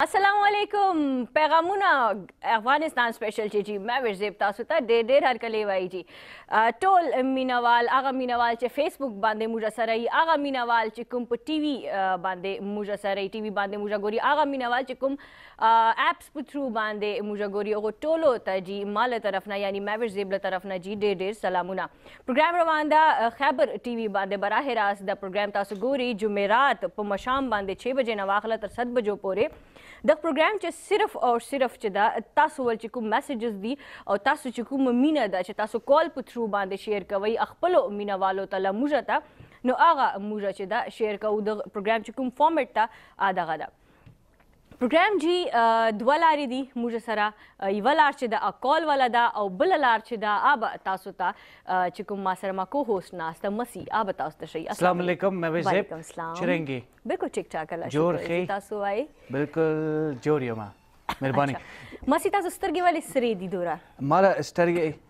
السلام علیکم پیغامونه افغانستان سپیشل چې جی مې ورزیب تاسو ته ډېر ډېر هر کله وایي جی ټول مینوال هغه مینوال چې فیسبوک باندې موږ سره یي هغه مینوال چې کوم په ټي وي باندې موږ سره یي ټي وي باندې موږ ګوري هغه مینوال چې کوم اپس په ترو باندې موږ ګوري هغه ټولو ته جی مال طرف نه یعنی مې ورزیب له طرف نه جی ډېر ډېر سلامونه پروګرام روان ده خیبر ټي وي باندې براه راست د پروګرام تاسو ګوري جمعرات په مشام باندې 6 بجې نه واخله تر 7 بجو پورې د پروګرام چې صرف او صرف چې دا تاسو ول چې کوم میسجز دي او تاسو چې کوم مینه ده چې تاسو کال په تھرو باندې شیر کوي خپل مینوالو ته لموږه ته نو هغه موږ چې دا شیر کوو د پروګرام چې کوم فارمټ ته ادغه ده پروګرام جی دوه لارې دي موږ سره یوه لار چې د اکول ولا ده او بل لار چې دا اب تاسو ته چې کوم ما سره ما کو هوست ناست مسی اب تاسو ته شي السلام علیکم مې وې زیب چرنګي بالکل ټیک ټاک الله جوړ خې تاسو وای بالکل جوړ یو ما مهرباني مسی تاسو سترګې ولې سری دي دورا مال سترګې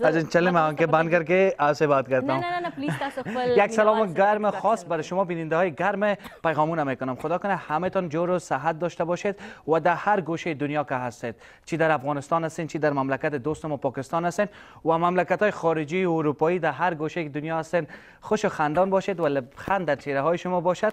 اجن چلے میں آنکھیں بند کر کے آپ سے بات کرتا ہوں یک سلام گھر میں خاص برای شما بیننده های گھر میں پیغامونه میکنم خدا کنه همه تان جور و صحت داشته باشید و در هر گوشه دنیا که هستید چی در افغانستان هستین چی در مملکت دوست ما پاکستان هستین و مملکت های خارجی و اروپایی در هر گوشه دنیا هستین خوش و خندان باشید و خند در چهره های شما باشد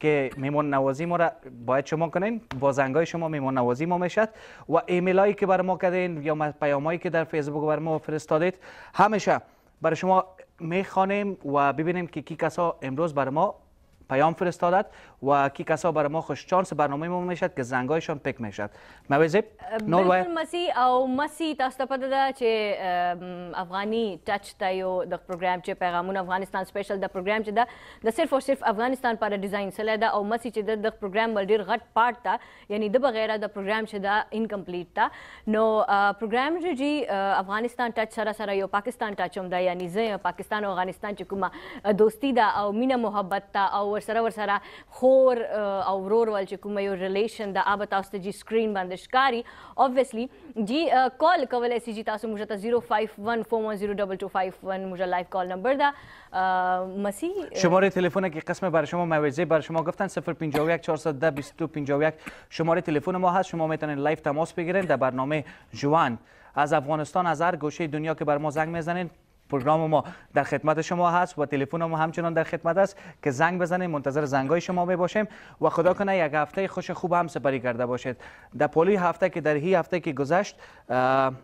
که میمون نوازی ما را باید شما کنین با زنگای شما میمون نوازی ما میشد و ایمیل هایی که بر ما کردین یا پیام هایی که در فیسبوک بر ما فرستادید همیشه برای شما میخوانیم و ببینیم که کی کسا امروز بر ما پیام فرستادد و کی کسا برای ما خوش چانس برنامه ما میشد که زنگایشان پک میشد نوې زیب نور وای بالکل مسی او مسی تاسو ته پته ده چې افغاني ټچ ته یو د پروګرام چې پیغامونه افغانستان سپیشل د پروګرام چې ده د صرف او صرف افغانستان پر ډیزاین سره ده او مسی چې د پروګرام ول ډیر غټ پارت ده یعنی د بغیر د پروګرام چې ده انکمپلیټ ده نو پروګرام جی افغانستان ټچ سره سره یو پاکستان ټچ هم ده یعنی زه پاکستان او افغانستان چې کومه دوستی ده او مینه محبت ده او ورسره ورسره خور او ورور ول چې کوم یو ریلیشن د اب تاسو ته جی سکرین باندې ښکاری اوبویسلی جی کال کولای سی جی تاسو موږ ته 0514102251 موږ لایو کال نمبر ده مسی شماره تلفن که قسم بر شما موعظه بر شما گفتن 0514102251 شماره تلفن ما هست شما میتونید لایو تماس بگیرید در برنامه جوان از افغانستان از هر گوشه دنیا که بر ما زنگ میزنید پروگرام ما در خدمت شما هست و تلفن ما همچنان در خدمت است که زنگ بزنید منتظر زنگای شما می باشیم و خدا کنه یک هفته خوش خوب هم سپری کرده باشید در پولی هفته که در هی هفته که گذشت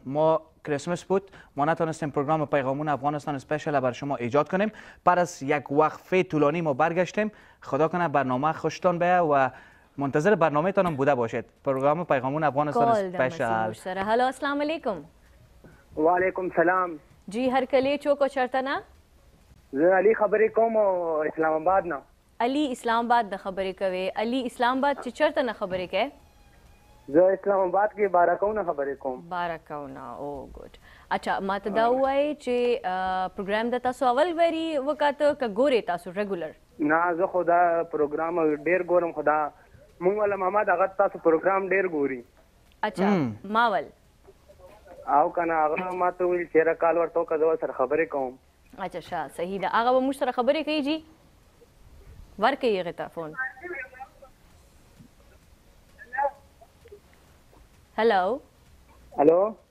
ما کریسمس بود ما نتونستیم پروگرام پیغامون افغانستان اسپیشال بر شما ایجاد کنیم بعد از یک وقفه طولانی ما برگشتیم خدا کنه برنامه خوشتان بیا و منتظر برنامه تانم بوده باشید پروگرام پیغامون افغانستان اسپیشل هلو السلام علیکم و علیکم سلام جی هر کلی چوک او چرته نه زه علی خبرې کوم اسلام آباد نه علی اسلام آباد نه خبرې کوي علی اسلام آباد چې چرته نه خبرې کوي زه اسلام آباد کې بارکونه خبرې کوم بارکونه او ګډ اچھا ماته دا وای چې پروګرام د تاسو اول وری وکاته ک ګوري تاسو ریګولر نه زه خو دا پروګرام ډیر ګورم خو دا مونږ ولا ماما دغه تاسو پروګرام ډیر ګوري اچھا ما ول او کنه هغه ما ته ویل چې را کال ورته که زه سره خبرې کوم اچھا شا صحیح ده هغه به موږ سره خبرې کوي جی ورکه یې غته فون هلو هلو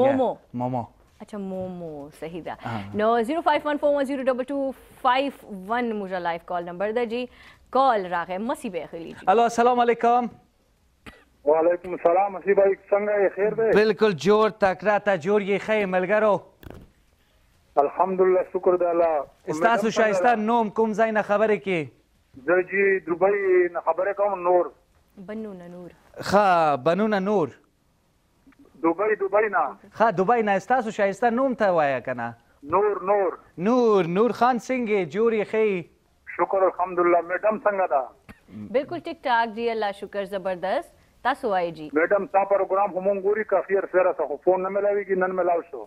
مومو مومو اچھا مومو صحیح ده نو 0514102251 موږ لایف کال نمبر ده جی کال راغې مسی به خلی جی الو السلام علیکم وعلیکم السلام اسی بھائی څنګه یې خیر دی بالکل جوړ تکړه تا جوړ یې خې ملګرو الحمدلله شکر د الله استاسو شایسته نوم کوم ځای نه خبرې کې زه جی دوبۍ نه خبرې کوم نور بنونه نور ښه بنونه نور دوبۍ دوبۍ نه. ښه دوبۍ نه ستاسو شایسته نوم ته وایه کنه. نور نور. نور نور خان سنګه جور یې ښه یې. شکر الحمدالله میډم څنګه ده. بلکل ټیک ټاک جی الله شکر زبردست تاسو وایې جی. میډم ستا پروګرام خو مونږ ګوري کافي عرصه راڅخه فون نه ملاویږي نن ملاو شو.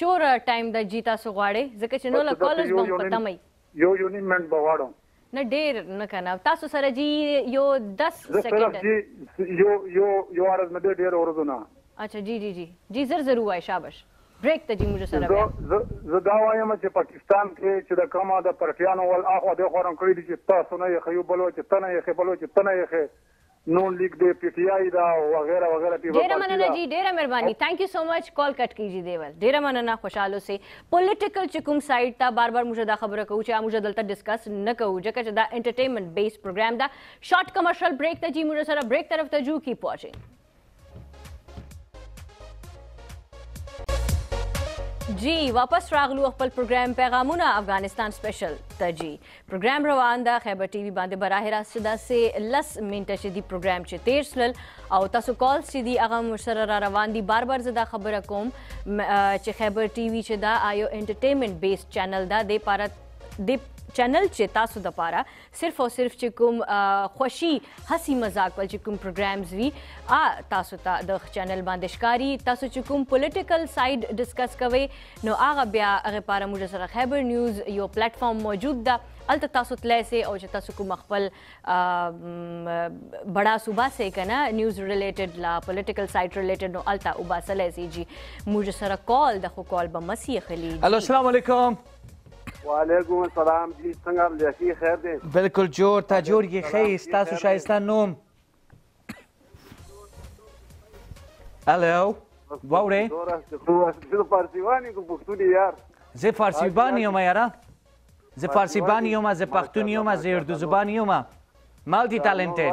چور ټایم د جی تاسو غواړي ځکه چې نو له کالرز بم پتمای یو یو نیم منټ بغواړم نه ډیر نه کنه تاسو سره جی یو 10 سکند جی یو یو یو عرض نه ډیر ډیر ورځو نه اچھا جی جی جی جی زر زر وای شابش بریک ته جی موږ سره بیا زه دا وایم چې پاکستان کې چې د کومه د پرټیانو ول اخو د خورم کړی دي چې تاسو نه یې خيو بلو چې تنه یې خې بلو چې تنه یې خې نون لیګ دی پی ټی آی دا وغیرہ وغیرہ پیپل ډیره پارټي مننه ده جی ډیره مهرباني ثانک یو سو مچ کال کټ کیږي دی ول ډیره مننه خوشاله اوسې پولیټیکل چې کوم سایډ ته بار بار موږ دا خبره کوو چې موږ دلته ډیسکس نه کوو ځکه چې دا انټرټینمنټ بیس پروګرام ده شارټ کمرشل بریک ته جی موږ سره بریک طرف ته جو کیپ واچینګ جی واپس راغلو خپل پروګرام پیغامونه افغانستان سپیشل ته جی پروګرام روان ده خیبر ټي وي باندې براه راست ده سه لس منټه چې دی پروګرام چې تیر سل او تاسو کال چې دی هغه مرسره را روان دي بار بار زدا خبره کوم چې خیبر ټي وي چې دا آیو انټرټینمنټ بیس چینل ده د پاره د چینل چې تاسو د پاره صرف او صرف چې کوم خوشي هسي مزاق ول چې کوم پروګرامز وي ا تاسو ته د چینل باندې ښکاری تاسو چې کوم پولیټیکل ساید ډیسکس کوي نو هغه بیا هغه لپاره موږ سره خیبر نیوز یو پلیټ فارم موجود ده الته تاسو تلای سي او چې تاسو کوم خپل بڑا صوبه سي کنه نیوز ریلیټډ لا پولیټیکل ساید ریلیټډ نو الته وباسلای سي جی موږ سره کال د خو کال به مسیح خلیل السلام علیکم وعلیکم السلام جی څنګه لیسی خیر دی بالکل جوړ تا جوړ یې خی تاسو شایسته نوم الو واورې زه فارسی وانی کو پښتون یار زه فارسی بانی یم یاره زه فارسی بانی یم زه پښتون یم زه اردو زبان یم مالټي ټالنټډ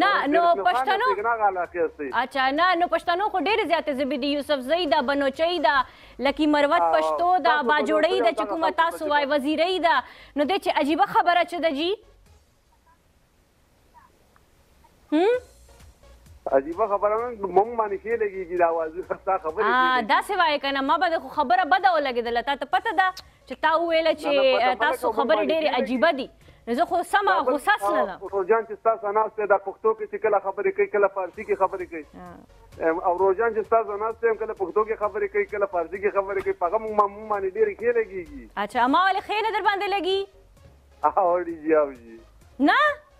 نه نو پښتنو اچھا نه نو پښتنو خو ډېر زیات زبې دي یوسف زئی دا بنوچۍ دا لکی مروت پښتو دا باجوړۍ دا چې کومه تاسو وای وزیرۍ دا نو دې چې عجیبه خبره چې ده جی هم عجیبه خبره نه مونږ باندې ښې لګېږي دا اوازونه ستا خبرې ښې دا څه وایې که نه ما باندې خو خبره بده ولګېدله تا ته پته ده چې تا وویل چې تاسو خبرې ډېرې عجیبه دي نو زه خو سمه غوسه سلنه روزان چې تاسو ناشته د پښتو کې چې کله خبرې کوي کله فارسی کې خبرې کوي او روزان چې تاسو ناشته کله پښتو کې خبرې کوي کله فارسی کې خبرې کوي په هغه مو باندې ډېرې ښې لګيږي اچھا ما ولې ښې نه در باندې لګي او ډي جی او جی نه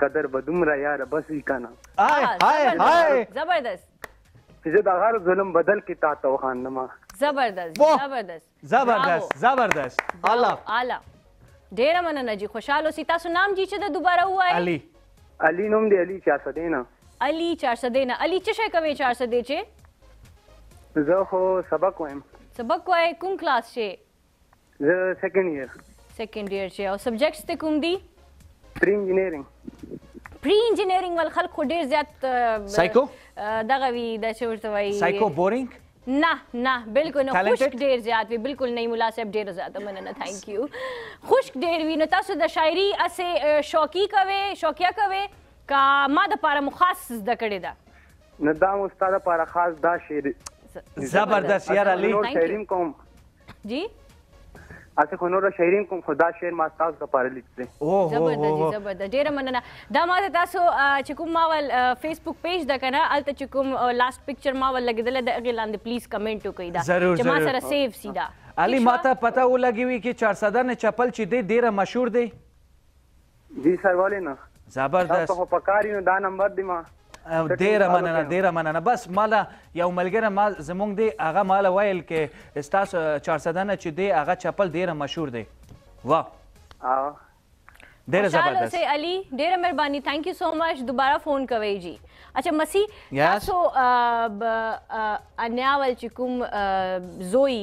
قدر به دومره یاره بس وي کنه زبردست چې زه د هر ظلم بدل کې تا ته وخاندم زبردست زبردست زبردست زبردست اعلی اعلی ډیره مننه جی خوشاله اوسئ تاسو نام جی چې د دوباره وای علي علي نوم دی علي چا سدینا علي چا سدینا علي څه شي کوي چا سدی چې زه خو سبق وایم سبق وای کوم کلاس چې زه سیکنډ ایئر سیکنډ ایئر چې او سبجیکټس ته کوم دي پری انجینیرینګ پری انجینیرینګ ول خلک خو ډیر زیات سایکو دغه وی د چې ورته وایي سایکو بورینګ نه نه بالکل نه خوشک ډیر زیات وی بالکل نه مولا صاحب ډیر زیات مننه ثانک یو خوشک ډیر وی نو تاسو د شاعری اسه شوقی کوي شوقیا کوي کا ما د پاره مخاص زده کړی ده نه دا مو ستاره پاره خاص دا شعر زبردست یاره لیک نور شعریم کوم جی اته خو نور شاعرین کوم خدا شعر ما تاسو لپاره لیکلی او زبردست زبردست ډیره مننه دا ما تاسو چې کوم ما ول فیسبوک پیج د کنه الته چې کوم لاست پکچر ما ول لګیدل د اغه لاندې پلیز کمنټ وکړئ دا چې ما سره سیو سیدا علي ماته پته ولګي وي کې 400 نه چپل چې دی ډیره مشهور دی جی سر ولی نه زبردست تاسو په کار یو دا نمبر دی ما ډیره مننه ډیره مننه بس مالا یو ملګری ما زمونږ دی هغه مالا ویل کې ستاسو 400 نه چې دی هغه چپل ډیره مشهور دی واه ډیره زبردست شاله علي ډیره مهرباني ثانک یو سو مچ دوباره فون کوي جی اچھا مسی تاسو انیاول چې کوم زوی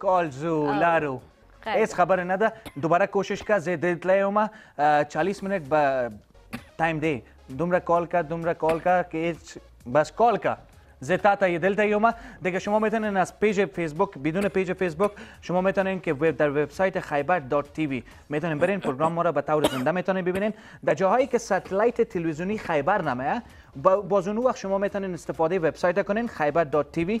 کال زو لارو هیڅ خبره نه ده دوباره کوشش کا زه دې تللی وم 40 منټ به ټایم دی دومره کال کا دومره کال کا کې بس کال کا زه تا تا دلته یوم دیگه شما میتونین از پیج فیسبوک بدون پیج فیسبوک شما میتونین که وب در وبسایت خیبر دات تی وی میتونین برین پروگرام ما را به طور زنده میتونین ببینین در جاهایی که ساتلایت تلویزیونی خیبر نمیه بازونو وقت شما میتونین استفاده وبسایت کنین خیبر دات تی وی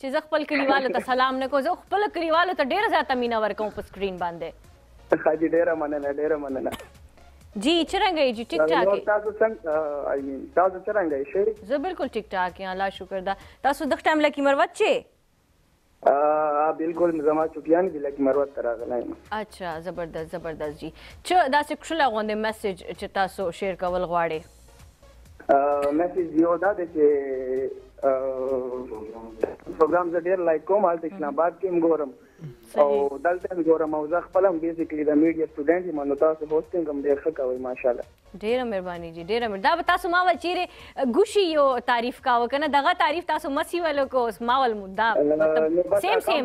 چې زه خپل کلیوالو ته سلام نه کوم زه خپل کلیوالو ته ډیره زیاته مینه ورکوم په سکرین باندې ښه جی ډیره مننه ډیره مننه جی چرنګ یې جی ټیک ټاک یې تاسو څنګه آی مین تاسو چرنګ یې شي زه بالکل ټیک ټاک یم الله شکر ده تاسو د ټایم لکی مروت چې ا بالکل زما چټیان دي لکه مروت تر غلایم اچھا زبردست زبردست جی چې دا څه کښله غوندې میسج چې تاسو شیر کول غواړي میسج یو دا دی چې پروګرام زه ډیر لایک کوم هلته اسلام آباد کې هم ګورم او دلته هم ګورم او زه خپل هم بیسیکلی د میډیا سټوډنټ یم نو تاسو هوسټینګ هم ډیر ښه کوئ ماشاءالله ډیره مهرباني جی ډیره مهرباني دا به تاسو ما ول چیرې ګوشي یو تعریف کاوه کنه دغه تعریف تاسو مسی ول کو ما ول مدا مطلب سیم سیم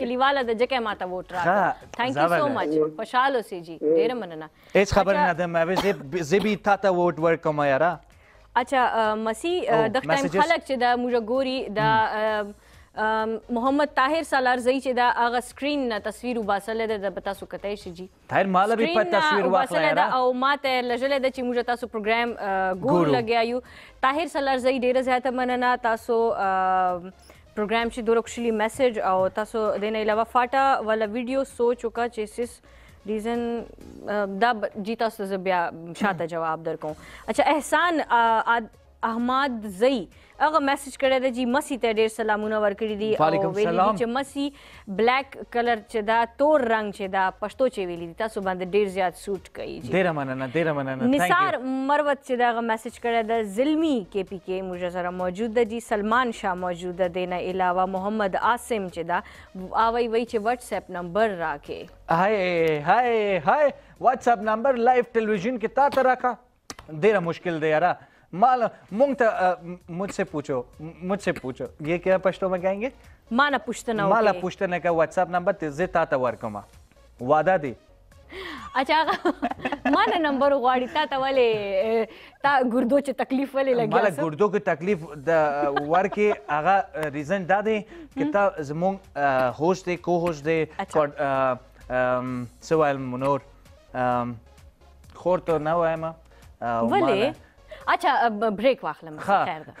کلیواله د جکه ماته ووټ راکړه ثانک یو سو مچ خوشاله اوسې جی ډیر مننه هیڅ خبر نه ده مې زه زه به تا ته ووټ ورکوم یاره اچھا مسی د ټایم خلک چې د موږ ګوري د محمد طاهر سالارزی چې دا هغه سکرین نه تصویر وباسل د تاسو کتای شي جی طاهر ماله به په تصویر واخلای را او ماته لژلې د چې موږ تاسو پروګرام ګور لګیا یو طاهر سلار زئی ډیره زیاته مننه تاسو پروګرام چې دورو کښلی میسج او تاسو د نه علاوه فاټا ولا ویډیو سوچ وکا چې سیس ریزن دا جی تاسو زه بیا شاته جواب درکوم اچھا احسان احمد زئی هغه میسج کړی دی چې مسی ته ډیر سلامونه ورکړي دي او ویلي دي چې مسی بلیک کلر چې دا تور رنگ چې دا پښتو چې ویلي دي تاسو باندې ډیر زیات سوټ کوي جی ډیر مننه ډیر مننه نثار مروت چې دا هغه میسج کړی دی زلمی کې پی کې موږ سره موجود دی جی سلمان شاه موجود دی نه علاوه محمد عاصم چې دا اوی وی چې واتس اپ نمبر راکې هاي هاي هاي واتس اپ نمبر لایو ټلویزیون کې تا ته راکا ډیره مشکل دی یاره مال مونږ ته مجھ سے پوچھو مجھ سے پوچھو یہ کیا پښتو میں کہیں گے مالا پوښتنه وکړه مالا پوښتنه کا واتس اپ نمبر ته زه تا ته ورکوم وعده دی اچھا هغه مانه نمبر غواړي تا ته ولې تا ګردو چې تکلیف ولې لګیا مالا ګردو کې تکلیف د ورکه هغه ریزن دا دی چې تا زمونږ هوست دی کو هوست دی سوال منور خور ته نه وایم او ما ولې نه- اچھا ب- بریک واخلم ها. خیر ده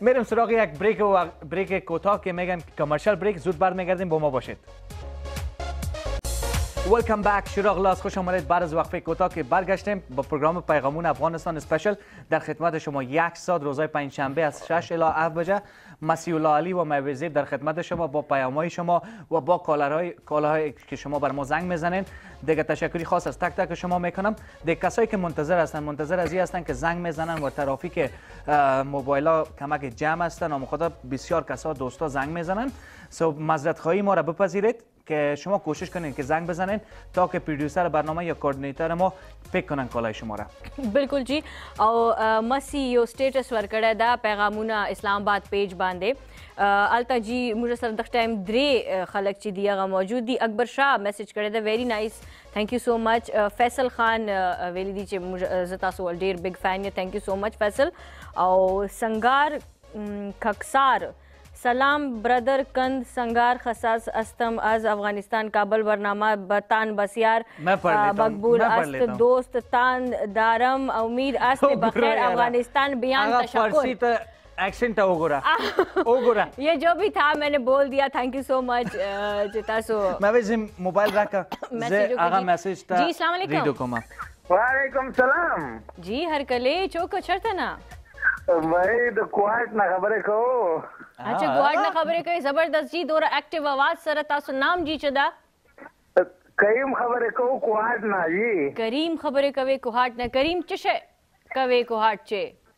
میرم سراغ یک بریک و بریک کوتاه که میگم کمرشل بریک زود برمیگردیم با ما باشید ویلکم بک شراغ لاس خوش آمدید بعد از وقفه کوتاه که برگشتیم با پروگرام پیغامون افغانستان اسپیشل در خدمت شما یک ساعت روزهای پنجشنبه از 6 الی 7 بجه مسیح الله علی و مویزیب در خدمت شما با های شما و با کالرهای کالاهایی که شما بر ما زنگ میزنین دیگه تشکری خاص از تک تک شما میکنم دیگه کسایی که منتظر هستن منتظر از هستن که زنگ میزنن و ترافیک موبایل ها کمک جمع هستن و خدا بسیار کسا دوستا زنگ میزنن سو مزرد خواهی ما را بپذیرید که شما کوشش کنین که زنگ بزنین تا که پروډوسر برنامه یا کوردینیتر ما پیک کنن کالای شما را بالکل جی او مسی یو سټیټس ورکړی دا پیغامونه اسلام آباد پیج باندې التا جی موږ سره د ټایم درې خلک چې دی هغه موجود دي اکبر شاه میسج کړی دا ویری نایس ثانک یو سو مچ فیصل خان ویلی دی چې موږ زتا سو ډیر بگ فین یو ثانک یو سو مچ فیصل او سنگار ککسار uh, سلام برادر کند سنگار خساس استم از افغانستان کابل برنامه به تان بسیار مقبول است دوست تان دارم امید است بخیر افغانستان بیان تشکر ایکسنټ وګوره وګوره یہ جو بھی تھا میں نے بول دیا تھینک یو سو مچ چې تاسو مې زم موبایل راکا زه هغه میسج ته جی اسلام علیکم وعلیکم سلام جی هر کله چوک چرته نه وای د کوارټ نه خبرې کوو اچھا کوارټ نه خبرې کوي زبردست جی دور اکټیو आवाज سره تاسو نام جی چدا کریم خبرې کوو کوارټ نه جی کریم خبرې کوي کوارټ نه کریم چشه کوي کوارټ چې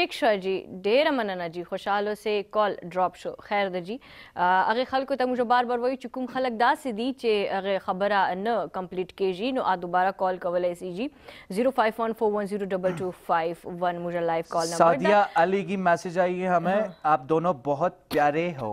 ټیک شو جی ډیره مننه جی خوشحال اوسې کال ډراپ شو خیر د جی هغه خلکو ته موږ بار بار وایو چې کوم خلک داسې دي چې هغه خبره نه کمپلیټ کیږي نو ا دوباره کال کولای سي جی 0514102251 موږ لایو کال نمبر سعدیہ علی کی میسج آئی ہے ہمیں آپ دونوں بہت پیارے ہو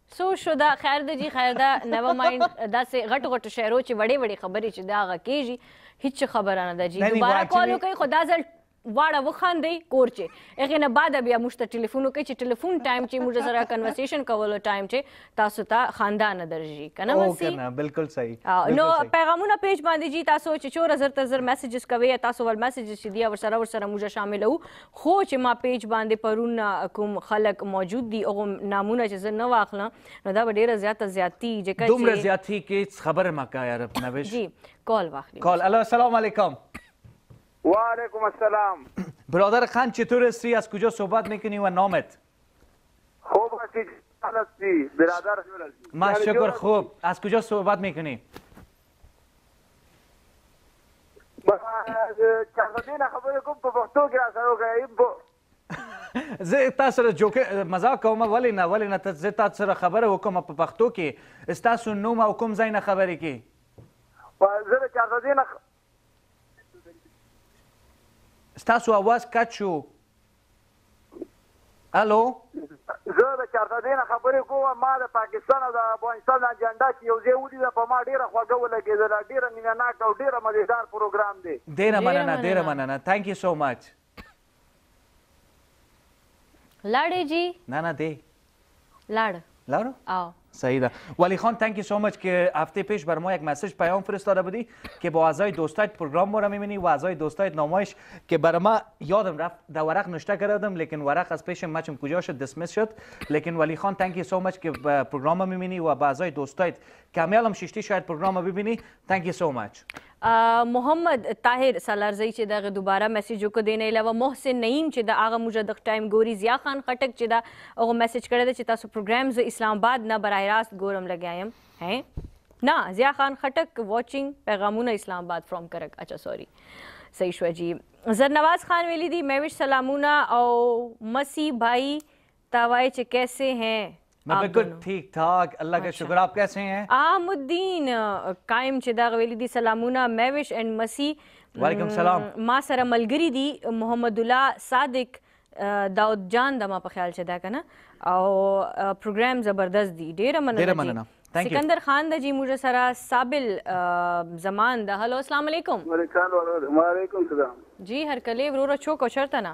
سو شو دا خیر ده جی خیر ده نو مایند دا سه غټ غټ شعرو چې وړې وړې خبرې چې دا غ کیږي هیڅ خبره نه ده جی دوباره کول کوي خدا ځل واړه وخاندي کور چې هغه نه بعد بیا موږ ته ټلیفون وکړي چې ټلیفون ټایم چې موږ سره کنورسیشن کولو ټایم چې تاسو ته خاندان درځي کنه وسی کنه بالکل صحیح نو پیغامونه پیج باندې جی تاسو چې چور زر تر زر میسجز کوي تاسو ول میسجز چې دی ور سره ور سره موږ شاملو خو چې ما پیج باندې پرون کوم خلک موجود دي هغه نامونه چې زه نه واخلم نو دا به ډیره زیاته زیاتی ځکه چې دومره زیاتی کې هیڅ خبره ما کا یار نوش جی کال واخلي کال الو السلام علیکم و علیکم السلام برادر خان چطور هستی از کجا صحبت میکنی و نامت خوب هستی برادر ما شکر خوب از کجا صحبت میکنی زه تاسو سره جوک مزاق کوم ولی نه ولی نه زه تاسو سره خبره وکم په پښتو کې تاسو نوم او کوم ځای نه خبرې کې زه د چارغزې نه تاسو اواز کټ شو الو زه د چارسدې نه خبرې کوم ما د پاکستان او د افغانستان اجنډا چې یو ځای ولیده په ما ډیره خوږه ولګېدله ډیره مینه ناک او ډیره مزیدار پروګرام دی ډیره مننه ډیره مننه ثانک یو سو مچ لاړې جی نه نه دی لاړ لاړو آو صحیح ده ولی خان تانک یو سو مچ که هفته پیش بر ما یک مسج پیام فرستاده بودی که با اعضای دوستایت پروگرام ما را میبینی و اعضای دوستایت نمایش که بر ما یادم رفت در ورق نشته کردم لیکن ورق از پیشم مچم کجا شد دسمس شد لیکن ولی خان تانک یو سو مچ که پروگرام میبینی و با اعضای دوستایت کمیالم ششتی شاید پروگرام ببینی تانک یو سو مچ محمد طاهر سالارزی چې دغه دوباره میسج وکړ دی نه علاوه محسن نعیم چې د هغه موږ د ټایم ګوري ضیا خان خټک چې دا هغه میسج کړی دی چې تاسو پروګرام زه اسلام آباد نه براه راست ګورم لګیا یم نه ضیا خان خټک واچینګ پیغامونه اسلام آباد فرام کرک اچھا سوري صحیح شو جی زرنواز خان ویلی دی میوش سلامونه او مسی بھائی تا وائے چھ کیسے ہیں میں بالکل ٹھیک ٹھاک اللہ کا شکر آپ کیسے ہیں عام الدین قائم چې دا غویلی دي سلامونه میوش اینڈ مسی وعلیکم سلام ما سره ملګری دي محمد الله صادق داود جان د ما په خیال چې دا کنه او پروګرام زبردست دی ډیره مننه ډیره مننه سکندر خان د جی موږ سره سابل زمان د هلو السلام علیکم وعلیکم السلام جی هر کله وروره چوک او شرطنه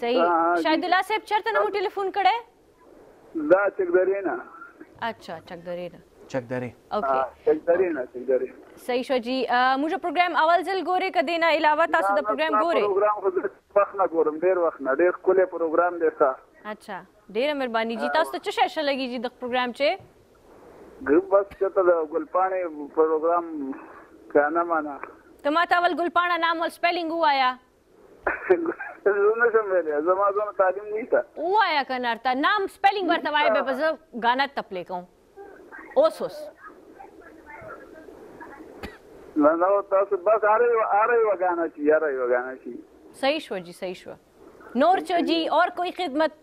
صحیح شاهد الله صاحب چرته نو ټلیفون کړي دا چکدرې نه اچھا چکدرې نه چکدرې اوکې چکدرې نه چکدرې صحیح شو جی موږ پروګرام اول ځل ګوري کدی نه علاوه تاسو د پروګرام ګوري پروګرام خو وخت نه ګورم ډیر وخت نه ډیر کله پروګرام دی ښه اچھا ډیره مهرباني جی تاسو ته څه شې لګي جی د پروګرام چې ګروپ بس چې ته د ګلپانې پروګرام کانه معنا ته ما ته ول ګلپانه نام ول سپیلینګ وایا زونه شم ویلې زما زونه تعلیم نشته وایا کنار ته نام سپیلینګ ورته وای به زه غانا ته پلی کوم اوس اوس نه نو تاسو بس اره یو اره یو غانا شي اره یو غانا شي صحیح شو جی صحیح شو نور چو جی اور کوئی خدمت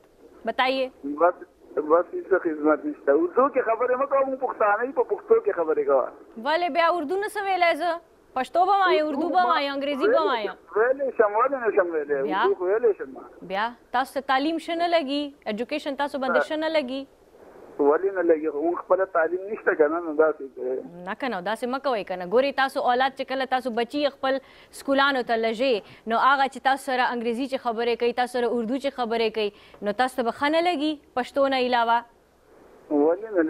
بتائیے بس بس هیڅ خدمت نشته اردو کې خبرې مکو مو پښتانه په پښتو کې خبرې کوه ولې بیا اردو نه سویلای زه پښتو به وایې اردو به وایې انګریزي به وایې ویلې شم ولې نه شم ویلې اردو خو ویلې شم بیا تاسو ته تعلیم ښه نه لګي اډوکیشن تاسو باندې ښه نه لګي ولې نه لګي خو موږ خپله تعلیم نشته که نه نو داسې نه که نه داسې مه کوئ که نه ګورئ تاسو اولاد چې کله تاسو بچي خپل سکولانو ته لږې نو هغه چې تاسو سره انګریزي چې خبرې کوي تاسو سره اردو چې خبرې کوي نو تاسو ته به ښه نه لګي پښتو نه علاوه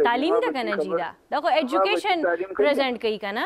تعلیم ده کنه جی دا دا خو ایجوکیشن پریزنټ کوي کنه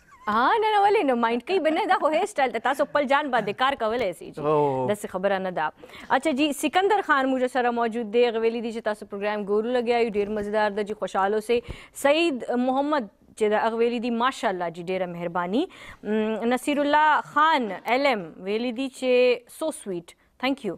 ها نه نه ولې نو مایند کوي بنه دا خو هیر سټایل ته تاسو خپل جان باندې کار کولای شئ جی دا څه خبره نه ده اچھا جی سکندر خان موږ سره موجود دی غویلی دی چې تاسو پروګرام ګورو لګیا یو ډیر مزیدار ده جی خوشاله سي سعید محمد چې دا غویلی دی ماشاءالله جی ډیره مهرباني نصیر الله خان علم ویلی دی چې سو سویټ ثانک یو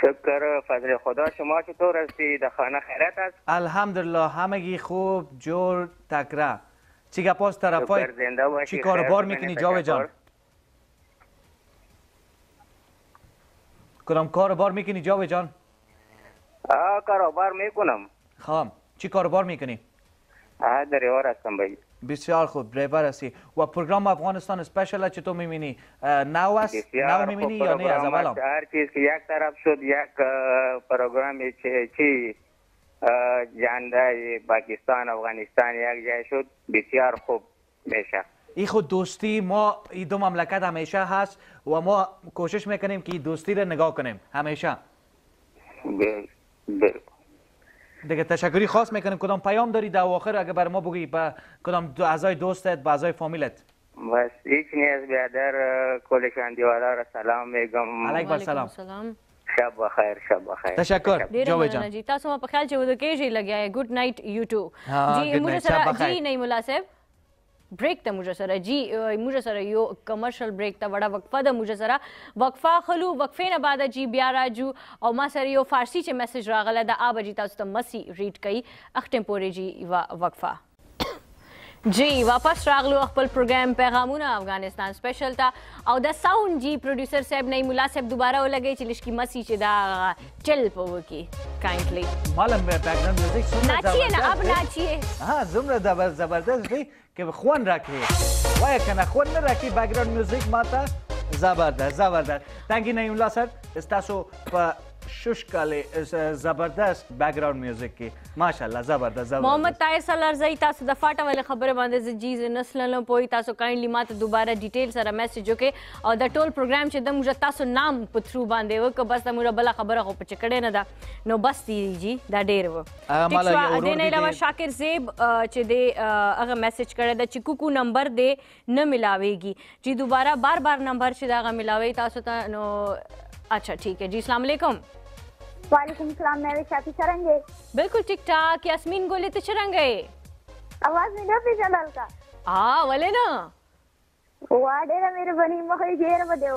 شکر فضل خدا شما چطور هستی در خانه خیرت است الحمدلله همگی خوب جور تکره چی گپاست طرفای چی کار بار میکنی جاوی جان کدام کار بار میکنی جاوی جان کار بار میکنم خا چی کاروبار میکنی؟ ها دریور هستم بایی بسیار خوب دریور هستی و پروگرام افغانستان اسپیشل چطور میبینی نو است نو میبینی یا نه از اول هر چیز که یک طرف شد یک پروگرامی چه چی جنده پاکستان افغانستان یک جای شد بسیار خوب میشه. ای خود دوستی ما ای دو مملکت همیشه هست و ما کوشش میکنیم که ای دوستی را نگاه کنیم همیشه بله دیگه تشکری خاص میکنیم کدام پیام داری در آخر اگه بر ما بگی به کدام اعضای دوستت به اعضای فامیلت بس هیچ نیست بیادر کل شاندیوالا را سلام میگم علیکم السلام شب بخیر شب بخیر تشکر جوړ جان جی تاسو ما په خیال چې ود کېږي لګیا یې ګډ نایټ یوټیوب جی موږ سره جی نه مولا صاحب بریک ته موږ سره جی موږ سره یو کمرشل بریک ته وړه وقفه ده موږ سره وقفه خلو وقفه نه بعد جی بیا راجو او ما سره یو فارسی چې میسج راغله دا آب جی تاسو ته مسی ریډ کړي اختم پورې جی وقفه جی واپس راغلو خپل پروګرام پیغامونه افغانستان سپیشل ته او د ساوند جی پروډوسر صاحب نه مولا صاحب دوباره ولګی چې لشکي مسی چې دا چل پوو کی کایندلی مالم به بیک ګراوند میوزیک څومره ناچیه نه اب ناچیه ها زمره زبر زبردست دی که خوان راکې وای کنه خوان نه راکې بیک ګراوند میوزیک ماته زبردست زبردست تانګي نه مولا صاحب تاسو په شش کاله زبردست بیکګراوند میوزیک کې ماشاءالله زبردست زبردست محمد طاهر سلارزی تاسو د فاټه ولې خبره باندې زه جیز نسل نه پوي تاسو کاینلی ماته دوباره ډیټیل سره میسج وکړي او د ټول پروګرام چې د موږ تاسو نام په ترو باندې وک بس د موږ بل خبره خو پچ کړي نه ده نو بس دی جی دا ډیر و ټیکسو د نه علاوه شاکر زیب چې دی هغه میسج کړی د چکوکو نمبر دی نه ملاویږي جی دوباره بار بار نمبر چې دغه ملاوي تاسو ته نو اچھا ٹھیک ہے جی اسلام علیکم وعلیکم السلام میرے شافی سرنگ ہے بالکل ٹھیک ٹھاک یاسمین گولی ته چرنګ ہے اواز مې نه پیژندل کا ها ولې نه وا ډېره مهرباني مخه یې ډېره به دی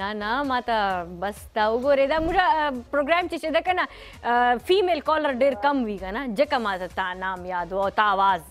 نه نه ما ته بس دا وګورې دا موږ پروګرام چې چې ده که نه فیمیل کالر ډېر کم وي که نه ځکه ما ته تا نام یاد و او تا اواز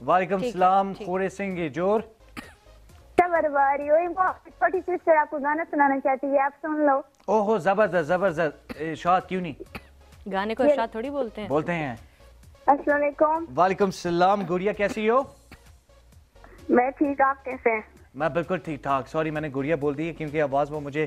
وعلیکم سلام خورې څنګه جوړ صبر واری وای ما پټی چیز کرا کو گانا سنانا چاہتی ہے آپ سن لو اوہو زبردست زبردست ارشاد کیوں نہیں گانے کو ارشاد تھوڑی بولتے ہیں بولتے ہیں السلام علیکم وعلیکم السلام گوریا کیسی ہو میں ٹھیک آپ کیسے ہیں میں بالکل ٹھیک ٹھاک سوری میں نے گوریا بول دی ہے کیونکہ آواز وہ مجھے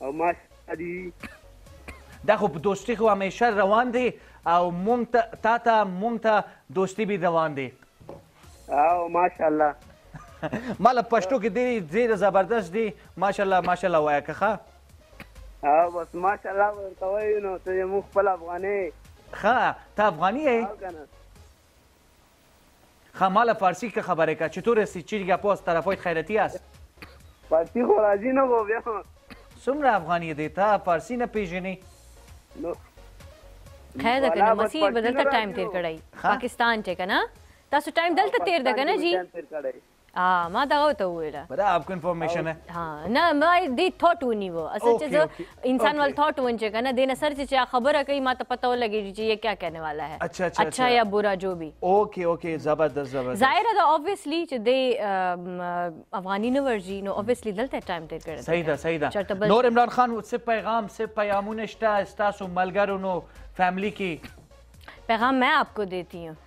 او ماشاءالله دی دا خو په دوستي خو همیشه روان دی او مونږ ته تا ته مونږ ته دوستي به روان دی او ماشاءالله مالا پښتو کې دی ډیر زبردست دی ماشاءالله ماشاءالله وایه که ښه او بس ماشاءالله ورته وایو نو ته مو خپل افغاني ښه ته افغاني یې خا مالا فارسی که خبره که چطور هستی چی گپ هست طرفایت خیرتی هست فارسی خو راځي نه خو بیا څومره افغانی دی تا فارسی نه پیژنی نو خیر ده کنه مسی بدلته ټایم تیر کړی پاکستان ته کنه تاسو ټایم دلته تیر ده کنه جی ها ما دغه ته وویله دا اپ کنفرمیشن ہے ها نه ما دې ثاټ ونیو اصل چې زه انسان ول ثاټ ون چې کنه دې نه سر چې خبره کوي ما ته پته ولګي چې یہ کیا کہنے والا ہے اچھا اچھا اچھا یا برا جو بھی اوکے اوکے زبردست زبردست ظاهر ده اوبویسلی چې دې افغاني نه ورځي نو اوبویسلی دلته ټایم تیر کړی صحیح ده صحیح ده نور عمران خان څه پیغام څه پیغامونه شته تاسو ملګرو نو فیملی کې پیغام میں آپ کو دیتی ہوں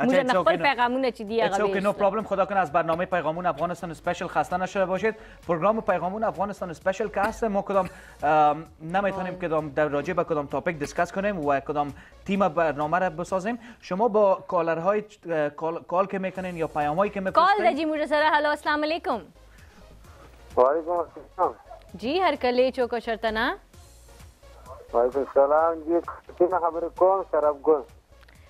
موږ نه خپل پیغامونه چې دی هغه اوکی نو پرابلم خدا کنه از برنامه پیغامون افغانستان اسپیشل خسته نشده باشید پروگرام پیغامون افغانستان اسپیشل که هست ما کدام نمیتونیم کدام در راجع به کدام تاپیک دیسکس کنیم و کدام تیم برنامه را بسازیم شما با کالر های کال, کال که میکنین یا پیام هایی که میکنین کال دجی موږ سره هلو السلام علیکم وعلیکم السلام جی هر کله چوکا شرطنا وعلیکم السلام جی خبر کوم سراب ګل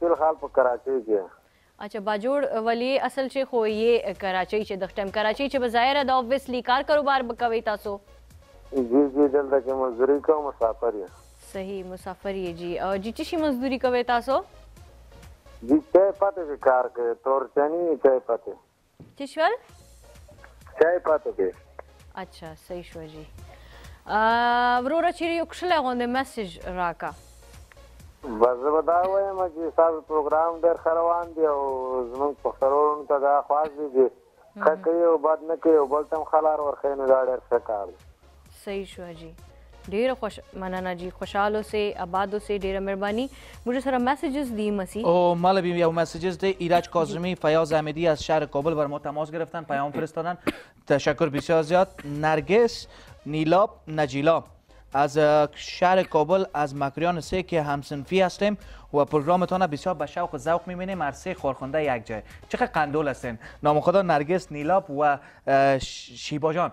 فل حال په کراچۍ کې یم. اچھا باجوړ ولی اصل چه خو یی کراچۍ چه دغ ټایم کراچۍ چه به ظاهره ده اوبویسلی کار کاروبار به کوی تاسو. جی جی دلته کې مزدوري کوو مسافر یو. صحیح مسافر یی جی او جی چه شي مزدوري کوی تاسو. جی چای پتی کې کار کوي تورچنی چای پتی. چې شول چای پاتې دی اچھا صحیح شو جی وروره چیرې یو کښلی غوندې میسج راکا بس زه به دا وایم چې ستاسو پروګرام ډېر ښه روان دی او زموږ پښتورونو ته دا خواست دی چې ښه کوي او بد نه کوي او بل ته هم ښه لار ورښیي نو دا ډېر ښه کار دی صحیح شو جی ډیر خوش مننه جی خوشحال اوسې آباد اوسې ډیره مهرباني موږ سره میسجز دی مسی او مال بیم یو میسجز دی ایراج کاظمی فیاض احمدی از شهر کابل بر ما تماس گرفتن پیام فرستادن تشکر بسیار زیاد نرگس نیلاب نجیلا از شهر کابل از مکریان سه که همسنفی هستیم و پروگرامتان بسیار به شوق و ذوق میبینیم هر سه خورخونده یک جای چقدر قندول هستین نام خدا نرگس نیلاب و شیبا جان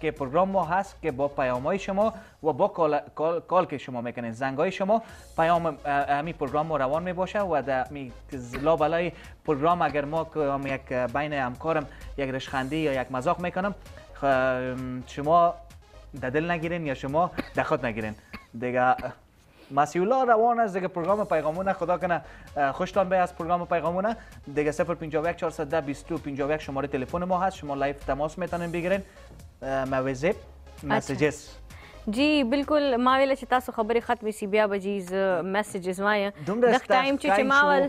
که پروگرام ما هست که با پیام های شما و با کال, کال،, کال که شما میکنین زنگ های شما پیام همی پروگرام ما روان میباشه و در لابلای پروگرام اگر ما یک بین همکارم یک رشخندی یا یک مزاق میکنم شما در دل نگیرین یا شما در خود نگیرین دیگه مسیح الله روان است دیگه پروگرام پیغامونه خدا کنه خوشتان به از پروگرام پیغامونه دیگه 051 410 22 51 شماره تلفن ما هست شما لایف تماس میتونین بگیرین موزه مسیجز جی بالکل ما ویل چې تاسو خبرې ختمې سی بیا به جی میسجز وایم د ټایم چې چې ما ول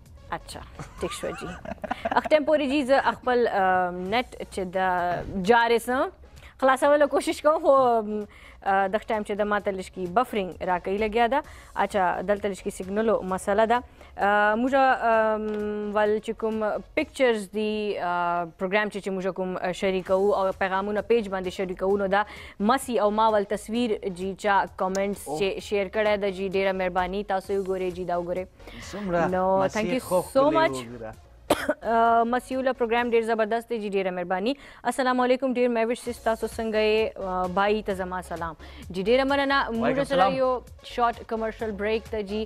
اچھا ټیک شو جی اختم پوری جی ز خپل نت چې د جارې سم خلاصولو کوشش کوم خو د ټایم چې د ماته لشکي بفرینګ راکې لګیا دا اچھا دلته لشکي سیګنلو مسله ده موږ ول چې کوم پکچرز دی پروګرام چې موږ کوم شریکو او پیغامونه پیج باندې شریکو نو دا مسی او ما ول تصویر جی چا کمنټس چې شیر کړه د جی ډیره مهرباني تاسو یو ګوري جی دا وګورئ نو ثانک یو سو مچ مسیوله پروګرام ډیر زبردست دی جی ډیره مهرباني السلام علیکم ډیر مې وش سیس تاسو څنګه یې بای ته زما سلام جی ډیره مننه موږ سره یو شارټ کمرشل بریک ته جی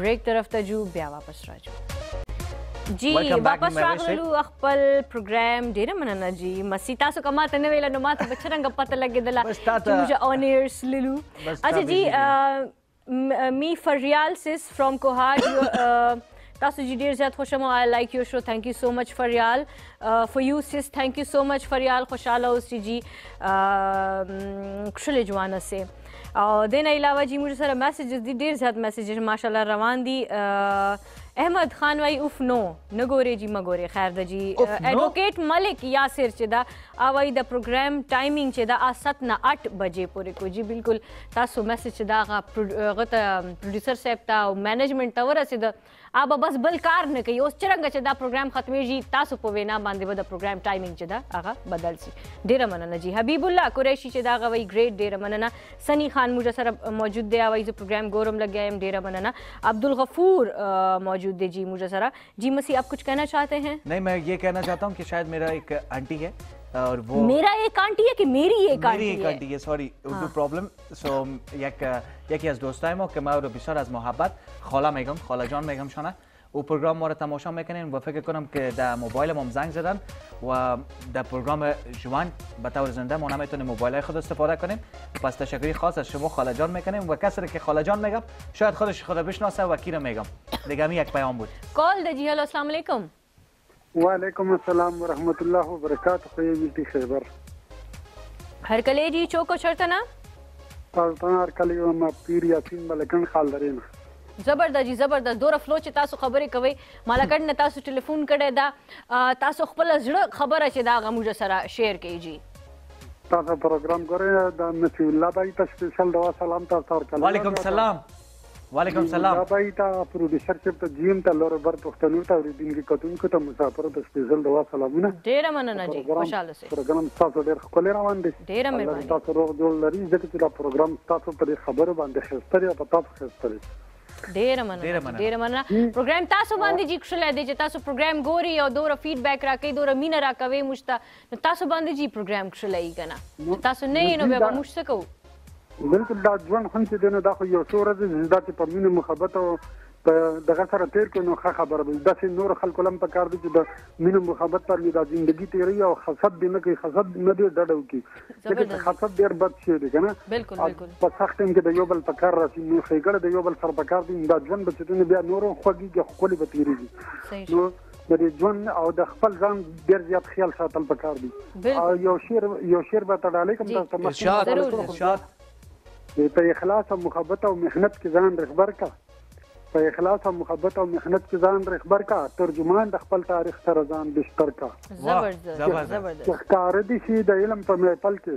بریک طرف ته جو بیا واپس راځو جی واپس راغلو خپل پروګرام ډیر مننه جی مسی تاسو کما ته نه ویل نو ما ته بچرنګ پته لګیدله چې موږ اون ایئر سللو اچھا جی می فار ریال سیس فرام کوهاټ تاسو جی ډیر زیات خوشم او آی لایک یور شو ثانک یو سو مچ فار ریال فار یو سیس ثانک یو سو مچ فار ریال خوشاله اوسې جی کښلې جوانه سي او دین علاوه جی موږ سره میسجز دي ډیر زیات میسجز ماشاءالله روان دي uh, احمد خان وای اوف نو نه ګوري جی مګوري خیر د جی اډوکیټ ملک یاسر چې دا اوای د پروګرام ټایمینګ چې دا 7 نه 8 بجې پورې کو جی بالکل تاسو میسج چې دا غته پروډوسر صاحب ته او مینجمنت ته ورسید اوب بس بل کار نه کوي اوس چرنګ چې دا پروګرام ختمي جی تاسو په وینا باندې به د پروګرام ټایمینګ چې دا هغه بدل شي ډیره مننه جی حبیب الله قریشی چې دا غوي ګریډ ډیره مننه سنی خان موږ سره موجود دی اوای زه پروګرام ګورم لګیا يم ډیره مننه عبدالغفور موجود دی جی موږ سره جی مسی اپ کچھ کہنا چاہتے ہیں نہیں میں یہ کہنا چاہتا ہوں کہ شاید میرا ایک آنٹی ہے اور وہ میرا ایک آنٹی ہے کہ میری ایک آنٹی ہے میری ایک آنٹی ہے سوری اردو پرابلم سو یک یکی از دوستایم که ما رو بسیار از محبت خاله میگم خاله جان میگم شانه او پروگرام ما را تماشا میکنین و فکر کنم که در موبایل ما زنگ زدن و در پروگرام جوان به طور زنده ما نمیتونیم موبایل های خود استفاده کنیم پس تشکری خاص از شما خاله جان میکنیم و کسی که خاله جان میگم شاید خودش خود بشناسه و کی رو میگم دیگه یک پیام بود کال دجیل السلام علیکم وعلیکم السلام ورحمت الله وبرکاته خو یې ملټي خیبر هر کله جی چوکو چرته نه سلطان هر کله یو ما پیر یاسین ملکن خال درې نه زبردست جی زبردست دوره فلو چې تاسو خبرې کوي مالکټ نه تاسو ټلیفون کړی دا تاسو خپل زړه خبره چې دا غموج سره شیر کوي جی تاسو پروګرام ګورئ دا نصیب الله بای ته سپیشل دوا سلام تاسو ورکړه وعلیکم سلام وعلیکم سلام دا بای تا پروډوسر صاحب ته جیم ته لور بر پښتنو ته اوریدونکو کتونکو ته مسافر ته سپیشل دوا سلامونه ډیر مننه جی خوشاله سي پروګرام تاسو ډیر خپل روان دي ډیر مهرباني تاسو روغ جوړ لري ځکه چې دا پروګرام تاسو پر خبرو باندې خسته دی او په تاسو خسته دی ډیر مننه ډیر مننه پروګرام تاسو باندې جی خوشاله دي چې تاسو پروګرام ګوري او دوره فیډبیک راکړي دوره مینه راکوي مشته نو تاسو باندې جی پروګرام کښلای کنه چې تاسو نه یې نو بیا به موږ څه کوو بالکل دا ژوند هم چې دنه دا خو یو څو ورځې زیاده چې په مینه محبت او په دغه سره تیر کړو نو ښه خبره به دا چې نور خلکو لم په کار دي چې د مینه محبت پر دا ژوندۍ تیری او حسد دې نه کوي حسد نه دې ډډو کی چې حسد ډیر بد شي دی کنه بالکل بالکل په سخت ټیم کې د یو بل په کار راشي نو خېګړه د یو بل سره په کار دي دا ژوند به چې بیا نور خوږي کې خپل به تیریږي نو د دې ژوند او د خپل ځان ډیر زیات خیال ساتل پکار دي او یو شعر یو شعر به ته ډالې کوم تاسو مخ ارشاد ارشاد په اخلاص او محبت او مهنت کې ځان رخبر کا په اخلاص او محبت او مهنت کې ځان رخبر کا ترجمان د خپل تاریخ سره ځان بشتر کا زبردست زبردست ښکار دي شي د علم په مېپل کې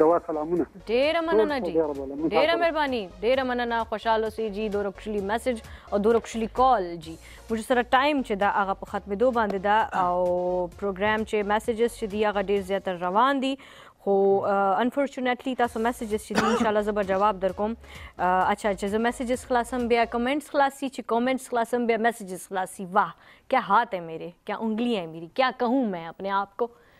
دوا سلامونه ډیره مننه جی ډیره مهرباني ډیره مننه خوشاله سي جی دور کښلی میسج او دور کښلی کال جی موږ سره ټایم چې دا هغه په ختمېدو باندې دا او پروګرام چې میسجز چې دی هغه ډیر زیات روان دي خو انفورچونټلی تاسو میسجز چې ان شاء الله زبر جواب در کوم اچھا چې زه میسجز خلاصم بیا کمنټس خلاصي چې کمنټس خلاصم بیا میسجز خلاصي واه کیا هات ہے میرے کیا انګلیاں ہے میری کیا کہوں میں اپنے آپ کو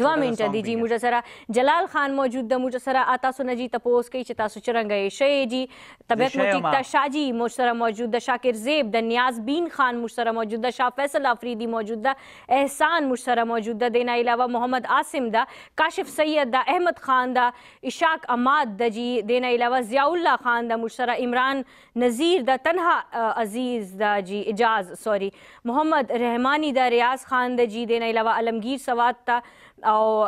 دوه منټه دي جی موږ سره جلال خان موجود ده موږ سره تاسو نه جی تپوس کوي چې تاسو چرنګ یې شي جی طبيعت مو ټیک ته شاجی موږ سره موجود ده شاکر زیب د نیاز بین خان موږ سره موجود ده شاه فیصل افریدی موجود ده احسان موږ سره موجود ده دینه علاوه محمد عاصم ده کاشف سید ده احمد خان ده اشاق اماد ده جی دینه علاوه ضیاء الله خان ده موږ سره عمران نذیر دا تنها عزیز دا جی اجاز سوری محمد رحمانی دا ریاض خان دا جی دین علاوه علمگیر سوات تا او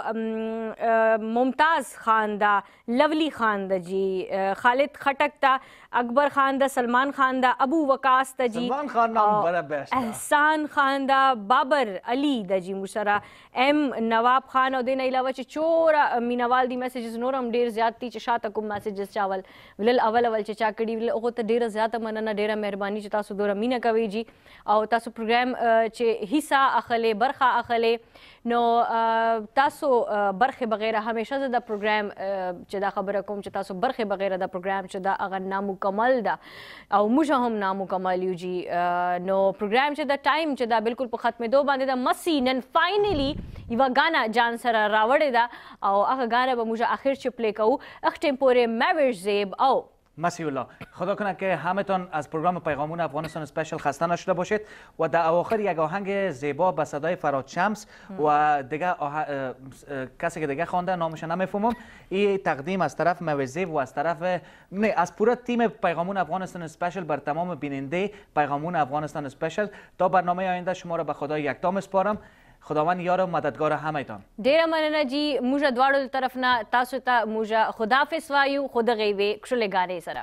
ممتاز خان دا لولی خان دا جی خالد خټک تا اکبر خان دا سلمان خان دا ابو وقاص تا جی احسان خان دا بابر علی دا جی مشرا ایم نواب خان او دې نه علاوه چې چوره مینوال دي میسجز نور هم ډیر زیات دي چې شاته کوم میسجز چاول ولل اول اول چې چا کړي ول هغه ته ډیره زیاته مننه ډیره مهرباني چې تاسو دوره مینه کوي جی او تاسو پروګرام چې حصہ اخلي برخه اخلي نو تاسو برخه بغیر همیشه زه د پروګرام چې دا خبره کوم چې تاسو برخه بغیر د پروګرام چې دا هغه نامکمل ده او موږ هم نامکمل یو جی نو پروګرام چې دا ټایم چې دا بالکل په ختمېدو باندې دا مسی نن فاینلی یوه ګانا جان سره راوړې ده او هغه ګانا به موږ اخر چې پلی کوو اخ ټیم پورې میوش زیب او مسیح الله خدا کنه که همتان از پروگرام پیغامون افغانستان اسپیشل خسته نشده باشید و در اواخر یک آهنگ زیبا به صدای فراد شمس و دیگه آه... کسی که دیگه خوانده نامش نمیفهمم این تقدیم از طرف موزیب و از طرف نه از پورا تیم پیغامون افغانستان اسپیشل بر تمام بیننده پیغامون افغانستان اسپیشل تا برنامه آینده شما را به خدا یکتا میسپارم خداوند یار و مددگار همیتان ډیره مننه جی موږ دواړو طرف نه تاسو ته موږ خدافظ وایو خود غیوې کښلې ګانې سره